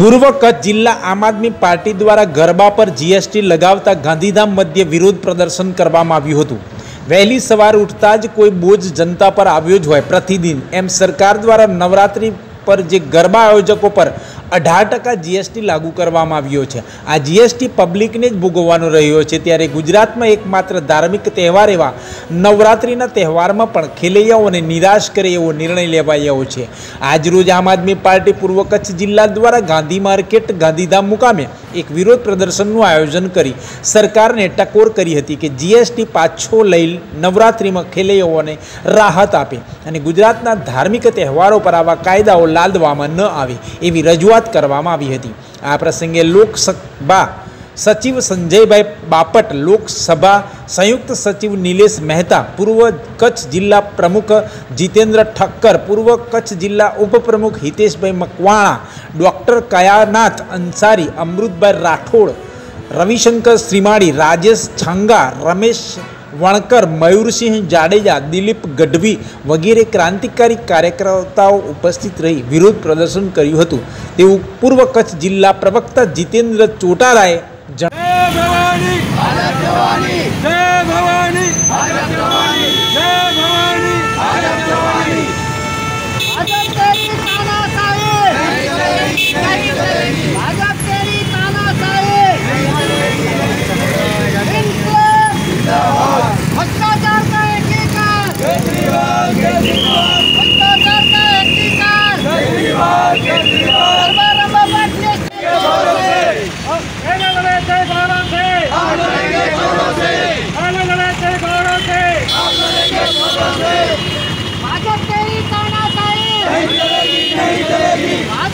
પૂર્વ કચ્છ જિલ્લા આમ આદમી પાર્ટી દ્વારા ગરબા પર જીએસટી લગાવતા ગાંધીધામ મધ્ય વિરોધ પ્રદર્શન કરવામાં આવ્યું હતું વહેલી સવાર ઉઠતા જ કોઈ બોજ જનતા પર આવ્યો જ હોય પ્રતિદિન એમ સરકાર દ્વારા નવરાત્રિ પર જે ગરબા આયોજકો પર અઢાર ટકા જીએસટી લાગુ કરવામાં આવ્યો છે આ જીએસટી પબ્લિકને જ ભોગવવાનો રહ્યો છે ત્યારે ગુજરાતમાં એકમાત્ર ધાર્મિક તહેવાર એવા નવરાત્રિના તહેવારમાં પણ ખેલૈયાઓને નિરાશ કરે એવો નિર્ણય લેવાયો છે આજરોજ આમ આદમી પાર્ટી પૂર્વ કચ્છ જિલ્લા દ્વારા ગાંધી માર્કેટ ગાંધીધામ મુકામે એક વિરોધ પ્રદર્શનનું આયોજન કરી સરકારને ટકોર કરી હતી કે જીએસટી પાછો લઈ નવરાત્રિમાં ખેલૈયાઓને રાહત આપે અને ગુજરાતના ધાર્મિક તહેવારો પર આવા કાયદાઓ લાદવામાં ન આવે એવી રજૂઆત કરવામાં આવી હતી આ પ્રસંગે લોકસભા સચિવ સંજયભાઈ બાપટ લોકસભા સંયુક્ત સચિવ નિલેશ મહેતા પૂર્વ કચ્છ જિલ્લા પ્રમુખ જીતેન્દ્ર ઠક્કર પૂર્વ કચ્છ જિલ્લા ઉપપ્રમુખ હિતેશભાઈ મકવાણા ડૉક્ટર કયાનાથ અંસારી અમૃતભાઈ રાઠોડ રવિશંકર શ્રીમાળી રાજેશ છંગા રમેશ વણકર મયુરસિંહ જાડેજા દિલીપ ગઢવી વગેરે ક્રાંતિકારી કાર્યકર્તાઓ ઉપસ્થિત રહી વિરોધ પ્રદર્શન કર્યું હતું તેવું પૂર્વ કચ્છ જિલ્લા પ્રવક્તા જીતેન્દ્ર ચોટારાએ જણાવ્યું